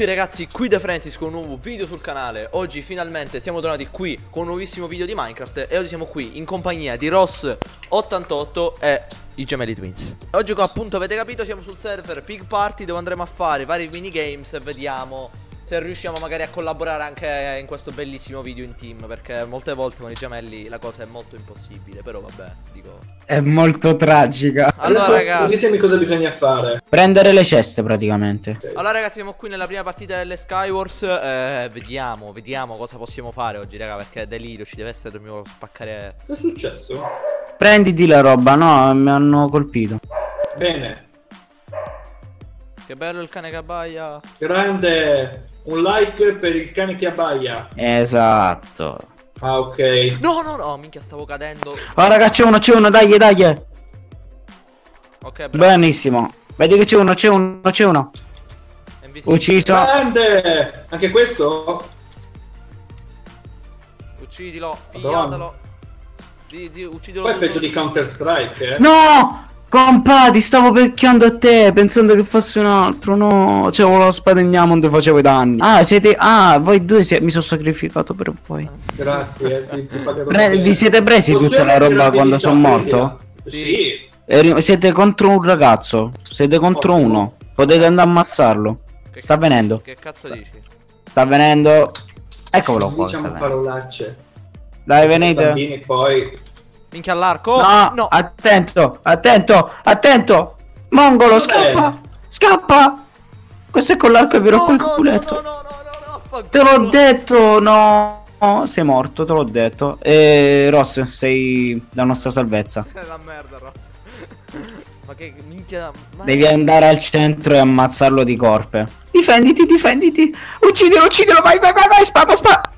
tutti ragazzi, qui The Francis con un nuovo video sul canale. Oggi finalmente siamo tornati qui con un nuovissimo video di Minecraft E oggi siamo qui in compagnia di Ross88 e i gemelli Twins. Oggi come appunto avete capito siamo sul server Pig Party dove andremo a fare vari minigames e vediamo se riusciamo magari a collaborare anche in questo bellissimo video in team Perché molte volte con i gemelli la cosa è molto impossibile Però vabbè, dico È molto tragica. Allora Adesso ragazzi Ditemi cosa bisogna fare. Prendere le ceste praticamente. Allora ragazzi siamo qui nella prima partita delle Skywars eh, Vediamo, vediamo cosa possiamo fare oggi raga Perché è delirio, ci deve essere, dobbiamo spaccare Che è successo? Prenditi la roba, no, mi hanno colpito. Bene. Che bello il cane che abbaia Grande. Un like per il cane che abbaia. Esatto. Ah, ok. No no no, minchia stavo cadendo Oh raga, c'è uno, c'è uno, dai, dai. Ok bravo, Benissimo. Vedi che c'è uno, c'è uno, c'è uno. Ucciso. Grande. Anche questo? Uccidilo, Madonna. pigliatelo Sì, sì, uccidilo Poi è peggio di Counter Strike, eh? No! Compa, ti stavo picchiando a te, pensando che fosse un altro. No, c'avevo la spada in diamond e facevo i danni. Ah, siete. Ah, voi due si- mi sono sacrificato per voi. Grazie. eh, Pre- vi siete presi Pozione tutta la roba quando sono morto? Sì. Eri- siete contro un ragazzo. Siete contro Ottimo. uno. Potete andare a ammazzarlo. Che Sta venendo. Che cazzo dici? Sta venendo. Eccolo qua. Diciamo sta parolacce. Dai, venite. Bambini poi. Minchia all'arco No, no attento, attento, attento. Mongolo, scappa. Scappa. Questo è con l'arco e vi rompo no, il culetto. no, no, no, no, no. Te l'ho detto, no. Sei morto, te l'ho detto. E Ross, sei la nostra salvezza. È la merda Ross Ma che minchia ma Devi andare al centro e ammazzarlo di corpe. Difenditi, difenditi. Uccidilo, uccidilo, vai, vai, vai, vai, spapa, spapa.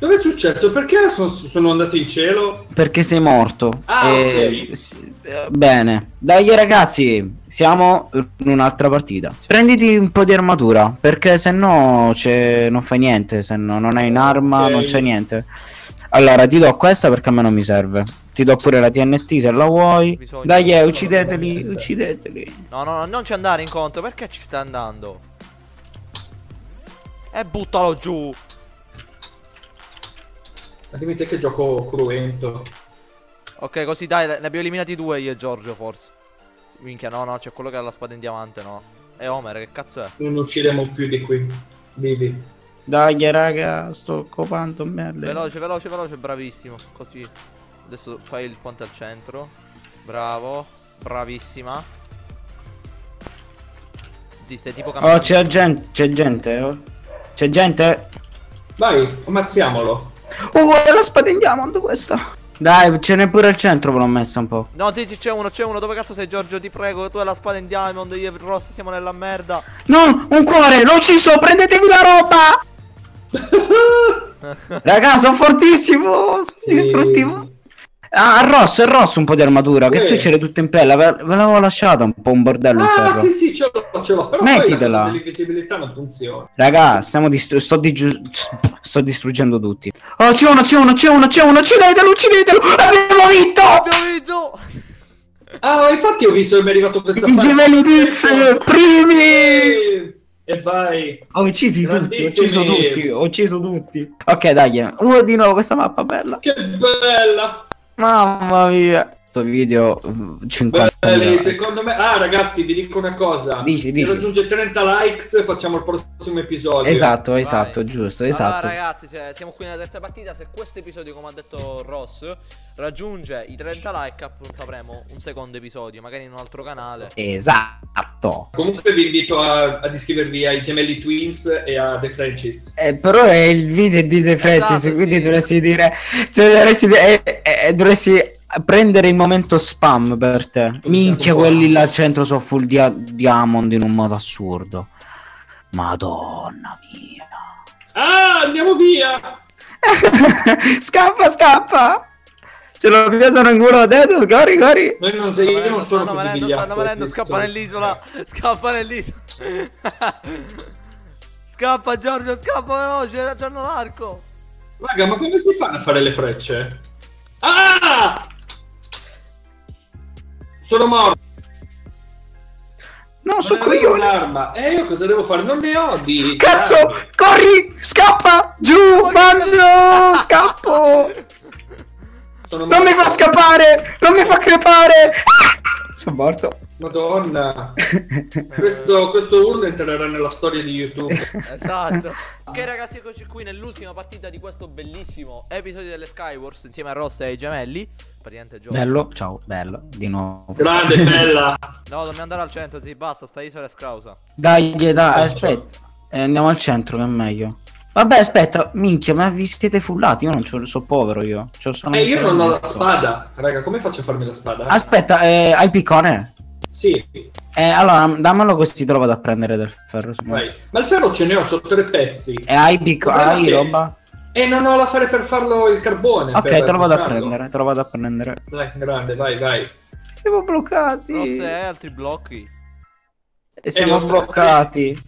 Dove è successo? Perché sono, sono andato in cielo? Perché sei morto. Ah, E- ok. sì, eh, Bene. Dai ragazzi, siamo in un'altra partita. Prenditi un po' di armatura, perché se no c'è... non fai niente, se no non hai un'arma, Ok. non c'è niente. Allora, ti do questa perché a me non mi serve. Ti do pure la TNT se la vuoi. Bisogna- Dai, eh, uccideteli, uccideteli. No, no, no, non ci andare incontro, perché ci stai andando? E buttalo giù. Dimmi te che gioco cruento. Ok, così dai, ne abbiamo eliminati due io e Giorgio forse. Sì, Minchia, no, no, c'è quello che ha la spada in diamante, no. E Homer, che cazzo è? Non usciremo più di qui. Vivi. Dai, raga, sto copando merda. Veloce, veloce, veloce, bravissimo. Così. Adesso fai il ponte al centro. Bravo. Bravissima. Zi, stai tipo Oh, camminando. c'è gente, c'è gente. oh. C'è gente. Vai, ammazziamolo. Oh, guarda la spada in diamond questa. Dai, ce n'è pure al centro, ve l'ho messa un po'. No, sì, sì, c'è uno, c'è uno. Dove cazzo sei, Giorgio? Ti prego, tu hai la spada in diamond. Io e Ross siamo nella merda. No, un cuore, l'ho ucciso, prendetevi la roba! Raga, sono fortissimo, sono Sì. distruttivo. Ah, Rosso, è Rosso un po' di armatura, che Eh. tu c'eri tutto in pelle, ve, ve l'avevo lasciato un po' un bordello in Ah, ferro. sì, sì, ce l'ho, ce l'ho. Però Mettitela. poi la dell'invisibilità non funziona. Raga, stiamo distru- sto, digiu- sto distruggendo tutti. Oh, c'è uno, c'è uno, c'è uno, c'è uno, uccidetelo, uccidetelo! Abbiamo vinto! Abbiamo vinto! Ah, infatti ho visto che mi è arrivato questa I gemelli Diz, primi! E vai. Ho uccisi tutti, ho ucciso tutti, ho ucciso tutti. Ok, dai, uno di nuovo questa mappa bella. Che bella. Mamma mia. Sto video mm, 50 Belli, secondo me... Ah, ragazzi, vi dico una cosa. Dici, Se dici. raggiunge 30 likes facciamo il prossimo episodio. Esatto, Vai. esatto, giusto, esatto. Allora, ragazzi, se- siamo qui nella terza partita. Se questo episodio, come ha detto Ross, raggiunge i 30 like, appunto avremo un secondo episodio, magari in un altro canale. Esatto. Comunque vi invito a- ad iscrivervi ai Gemelli Twins e a The Francis. Eh, però è il video di The Francis, Esatto, quindi sì. dovresti dire. Cioè, dovresti, eh, eh, dovresti prendere il momento spam per te. Minchia, quelli là al centro sono full dia- diamond in un modo assurdo. Madonna mia. Ah, andiamo via! scappa, scappa! Ce lo piazzano in culo dentro, corri, corri! Noi non, Stanno io non sono così questo. scappa nell'isola, scappa nell'isola. scappa Giorgio, scappa veloce, c'hanno l'arco. Raga, ma come si fanno a fare le frecce? Ah! Sono morto. No, Non so Non avevo coglione. un'arma. E io cosa devo fare? Non ne ho di... Cazzo, armi. corri, scappa, giù, mangio, scappo. Sono Non mi fa scappare, non mi fa crepare. Ah! Sono morto. Madonna. questo, questo urlo entrerà nella storia di YouTube. Esatto. ok ragazzi, eccoci qui nell'ultima partita di questo bellissimo episodio delle Skywars insieme a Ross e ai gemelli. Praticamente gioco. Bello, ciao, bello, di nuovo. Grande, bella. No, dobbiamo andare al centro, sì, basta, sta isola è scrausa. Dai, dai, aspetta. Eh, andiamo al centro che è meglio. Vabbè, aspetta, minchia, ma vi siete fullati? Io non c'ho, sono povero io. C'ho solo E un io non ho la spada. Raga, come faccio a farmi la spada? Aspetta, eh, hai piccone? Sì, Eh, allora, dammelo così te lo vado a prendere del ferro. vai. Ma il ferro ce ne ho, ho tre pezzi. E hai Guarda hai che- roba? E non ho l'affare per farlo il carbone. Ok, te lo vado a prendere, te lo vado a prendere. Dai, grande, vai, vai. Siamo bloccati. Ross e altri blocchi. E siamo io- bloccati.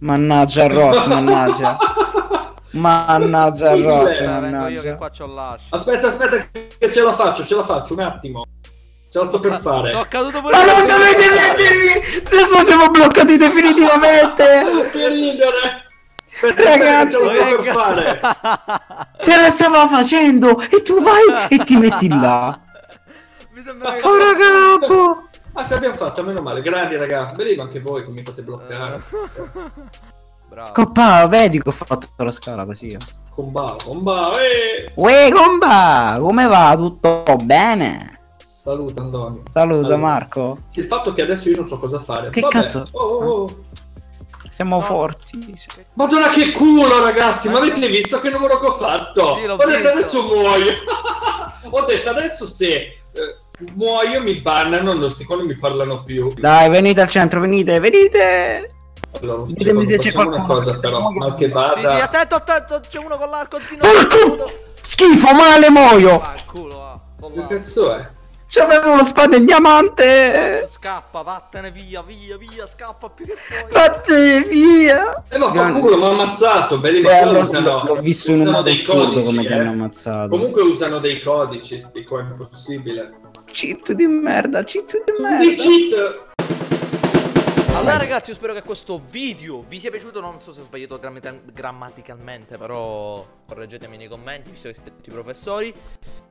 Mannaggia Ross, mannaggia. Mannaggia Ross, Eh, Eh, vengo io che mannaggia. Aspetta, aspetta, che ce la faccio, ce la faccio, un attimo. Ce la sto per fare. Sono caduto pure Ma non dovete vedermi! Adesso siamo bloccati definitivamente! Che ridere! Aspetta, Ragazzi, ce la sto per Venga. fare. Ce la stava facendo! E tu vai e ti metti là! Mi sembra che... Capo! Ah, ce l'abbiamo fatta, meno male. Grandi, raga. Vedevo anche voi come mi fate bloccare. Bravo. Coppa, vedi che ho fatto la scala così. Comba, comba, eh. Uè, comba! Come va? Tutto bene? Saluta, Antonio. Saluta Allora. Marco. Sì, il fatto che adesso io non so cosa fare. Che Vabbè. cazzo? Oh, oh, oh. Siamo No. forti. Madonna che culo ragazzi, ma avete visto che numero che ho fatto? Sì, l'ho ho detto visto. adesso muoio. ho detto adesso se eh, muoio mi bannano, non non mi parlano più. Dai, venite al centro, venite, venite! Allora, Ditemi se c'è una qualcuno. cosa però, mal che vada. sì, attento, attento, c'è uno con l'arco zino. Porco! Schifo, male muoio! Il culo, con Che cazzo è? C'avevo lo spada in diamante! Scappa, vattene via, via, via, scappa più che puoi. Fate via! Eh ma fa culo, mi ha ammazzato, belli Beh, allora, usano, l'ho visto in un modo dei assurdo codici, come ti eh. hanno ammazzato. Comunque usano dei codici, sti qua, è impossibile. Cheat di merda, cheat di merda. cheat! Allora ragazzi io spero che questo video vi sia piaciuto Non so se ho sbagliato grammaticalmente Però correggetemi nei commenti Visto che siete tutti professori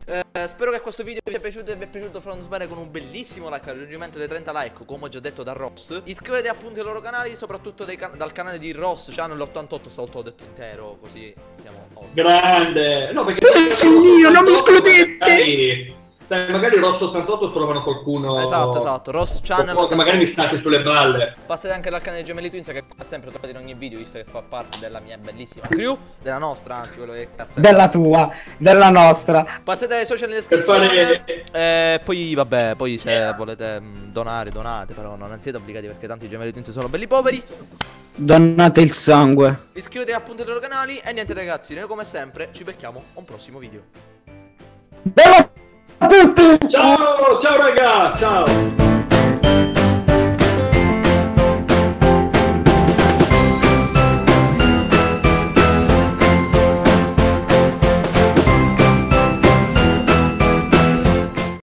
Eh, Spero che questo video vi sia piaciuto E vi è piaciuto farlo bene con un bellissimo like Al raggiungimento dei 30 like Come ho già detto da Ross Iscrivetevi appunto ai loro canali Soprattutto dei can- dal canale di Ross Channel 88 Stavolta l'ho detto intero Così siamo. Grande! No, perché Eh, sono io, non mi escludete! Magari, sai, magari Rosso 88 trovano qualcuno. Esatto esatto Ross Channel Qualcuno che magari mi state sulle balle. Passate anche dal canale Gemelli Twins che ha sempre trovate in ogni video visto che fa parte della mia bellissima crew Della nostra anzi quello che cazzo è Della tua, della nostra. Passate ai social nelle Per descrizione fare... E poi vabbè, poi se volete mh, donare, donate, però non siete obbligati perché tanti gemelli twins sono belli poveri. Donnate il sangue. Iscrivetevi appunto ai loro canali e niente ragazzi, noi come sempre ci becchiamo a un prossimo video. Bella tutti! Ciao, ciao raga, ciao.